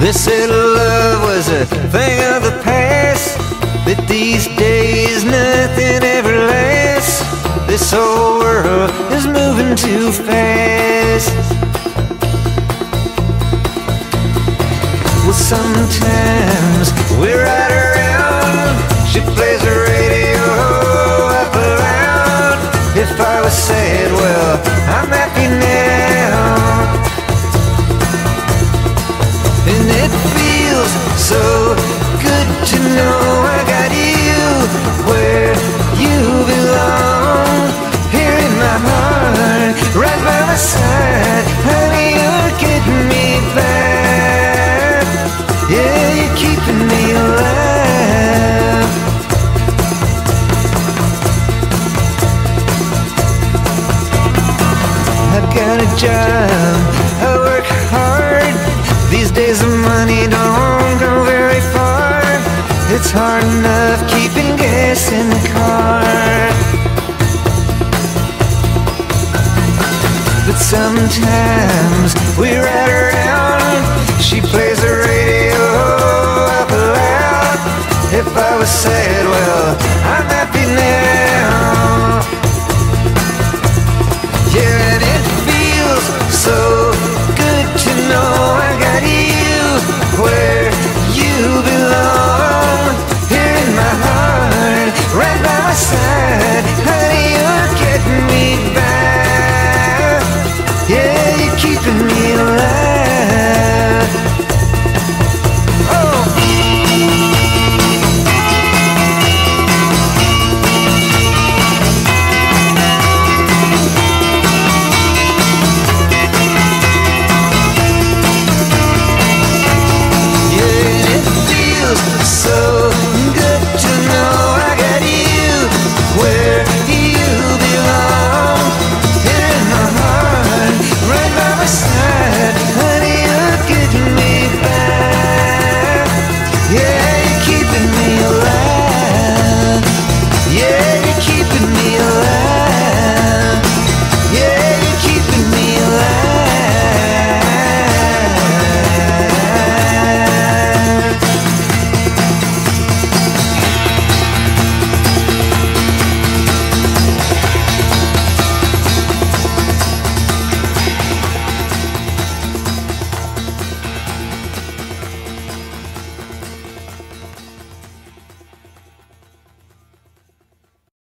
They little love was a thing of the past, that these days nothing ever lasts. This whole world is moving too fast. Well, sometimes we ride around. She plays the got a job, I work hard. These days the money don't go very far. It's hard enough keeping gas in the car. But sometimes we ride around. She plays the radio up loud. If I was sad, well.